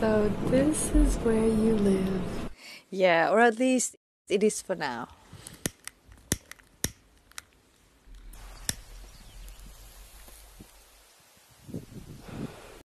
So this is where you live. Yeah, or at least it is for now.